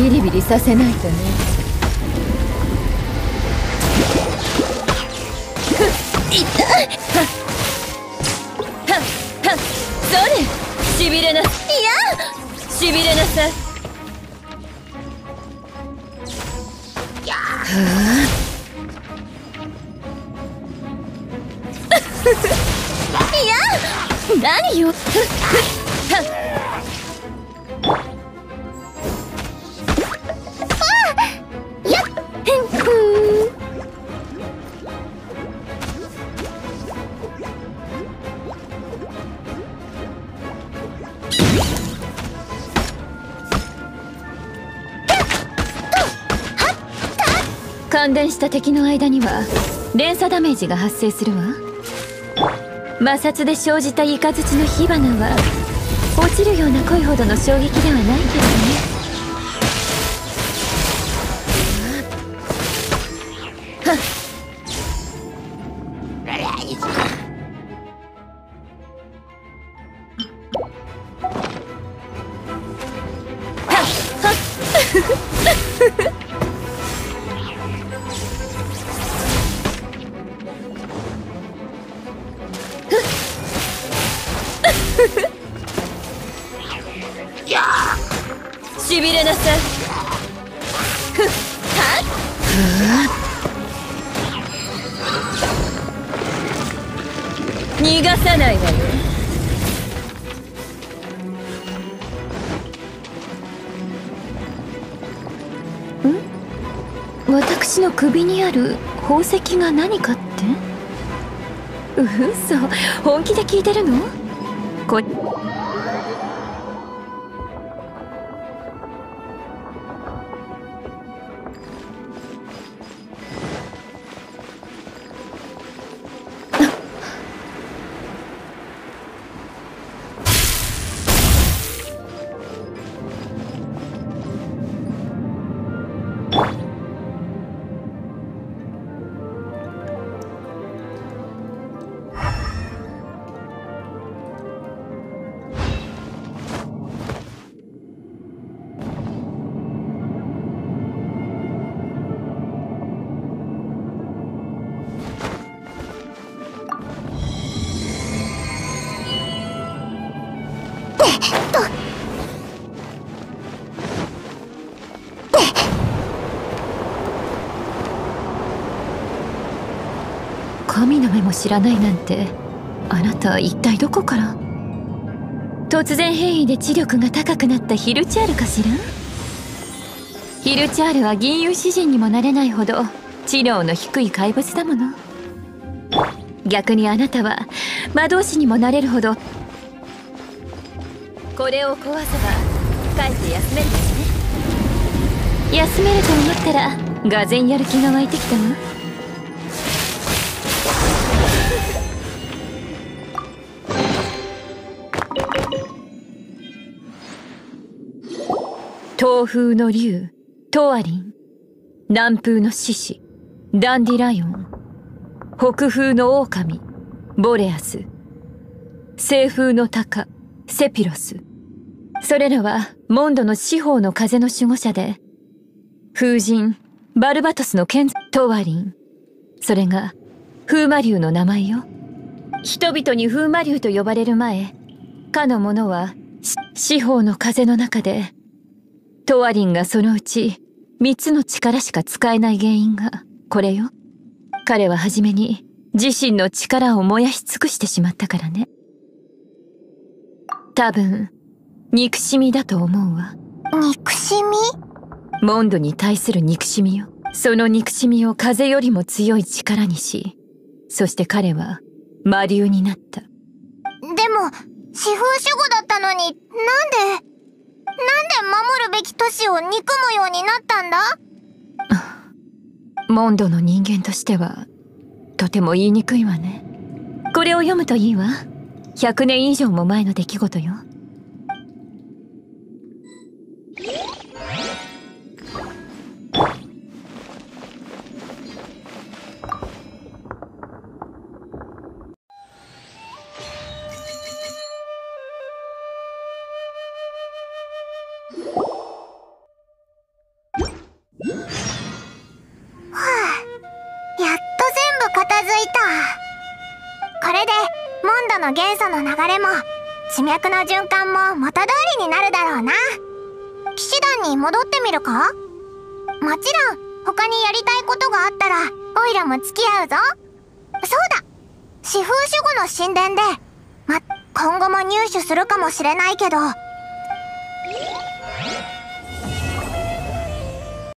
ビリビリさせないとね。いたはっはっはっそれしびれないやしびれなさいいや何よ感電した敵の間には連鎖ダメージが発生するわ。摩擦で生じたイカズチの火花は落ちるような濃いほどの衝撃ではないけどね。はっ。はしびれなさ。いふっ。はっ逃がさないわよ。ん？私の首にある宝石が何かって？嘘本気で聞いてるの？こ神の目も知らないなんてあなた一体どこから？突然変異で知力が高くなったヒルチャールかしら？ヒルチャールは銀融詩人にもなれないほど知能の低い怪物だもの。逆にあなたは魔導士にもなれるほどこれを壊せば帰って休めるんですね。休めると思ったらがぜんやる気が湧いてきたわ東風の竜トアリン南風の獅子ダンディライオン北風の狼ボレアス西風の鷹セピロス。それらはモンドの四方の風の守護者で風神バルバトスの剣トワリン。それが風魔竜の名前よ。人々に風魔竜と呼ばれる前かの者は四方の風の中でトワリンがそのうち三つの力しか使えない原因がこれよ。彼は初めに自身の力を燃やし尽くしてしまったからね。多分憎しみだと思うわ。憎しみ？モンドに対する憎しみよ。その憎しみを風よりも強い力にしそして彼は魔竜になった。でも四風守護だったのになんでなんで守るべき都市を憎むようになったんだ？モンドの人間としてはとても言いにくいわね。これを読むといいわ100年以上も前の出来事ようん。モンドの元素の流れも地脈の循環も元通りになるだろうな。騎士団に戻ってみるか？もちろん他にやりたいことがあったらオイラも付き合うぞ。そうだ。四風守護の神殿でま今後も入手するかもしれないけど。